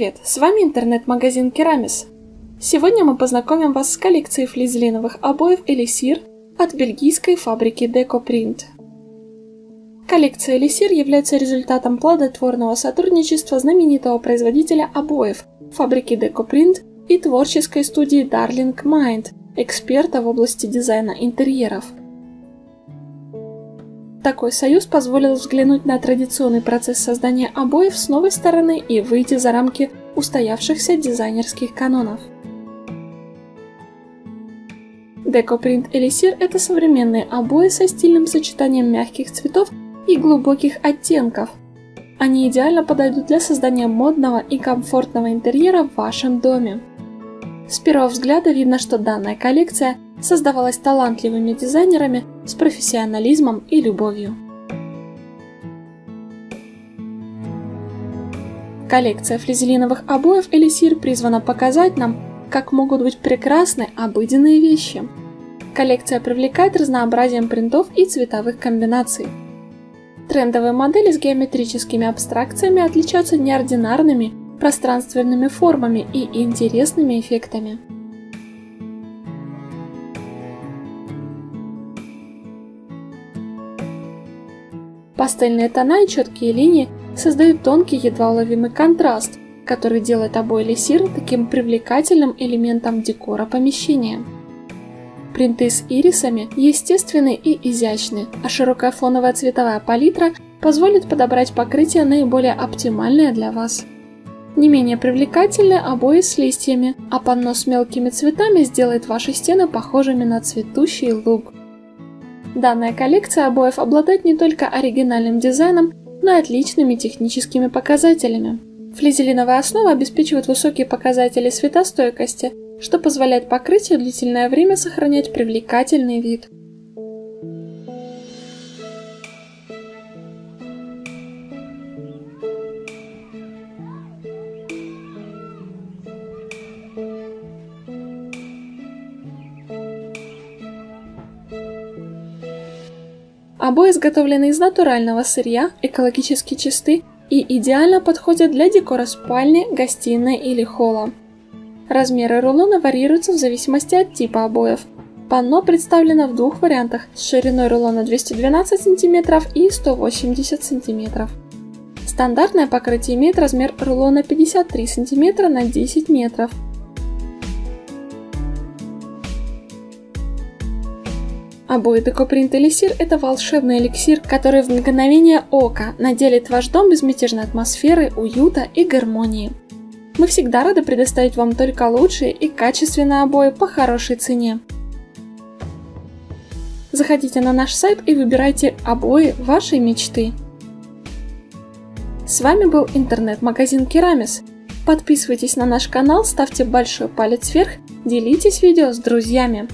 Привет, с вами интернет-магазин Керамис. Сегодня мы познакомим вас с коллекцией флизелиновых обоев Элисир от бельгийской фабрики Decoprint. Коллекция Элисир является результатом плодотворного сотрудничества знаменитого производителя обоев фабрики Decoprint и творческой студии Darling Mind, эксперта в области дизайна интерьеров – такой союз позволил взглянуть на традиционный процесс создания обоев с новой стороны и выйти за рамки устоявшихся дизайнерских канонов. Декопринт Элисир – это современные обои со стильным сочетанием мягких цветов и глубоких оттенков. Они идеально подойдут для создания модного и комфортного интерьера в вашем доме. С первого взгляда видно, что данная коллекция – создавалась талантливыми дизайнерами с профессионализмом и любовью. Коллекция флизелиновых обоев Элисир призвана показать нам, как могут быть прекрасны обыденные вещи. Коллекция привлекает разнообразием принтов и цветовых комбинаций. Трендовые модели с геометрическими абстракциями отличаются неординарными пространственными формами и интересными эффектами. Пастельные тона и четкие линии создают тонкий, едва уловимый контраст, который делает обои лисир таким привлекательным элементом декора помещения. Принты с ирисами естественны и изящны, а широкая фоновая цветовая палитра позволит подобрать покрытие наиболее оптимальное для вас. Не менее привлекательны обои с листьями, а панно с мелкими цветами сделает ваши стены похожими на цветущий луг. Данная коллекция обоев обладает не только оригинальным дизайном, но и отличными техническими показателями. Флизелиновая основа обеспечивает высокие показатели светостойкости, что позволяет покрытию длительное время сохранять привлекательный вид. Обои изготовлены из натурального сырья, экологически чисты и идеально подходят для декора спальни, гостиной или холла. Размеры рулона варьируются в зависимости от типа обоев. Панно представлено в двух вариантах с шириной рулона 212 см и 180 см. Стандартное покрытие имеет размер рулона 53 см на 10 метров. Обои Декопринт Элисир – это волшебный эликсир, который в мгновение ока наделит ваш дом безмятежной атмосферы, уюта и гармонии. Мы всегда рады предоставить вам только лучшие и качественные обои по хорошей цене. Заходите на наш сайт и выбирайте обои вашей мечты. С вами был интернет-магазин Керамис. Подписывайтесь на наш канал, ставьте большой палец вверх, делитесь видео с друзьями.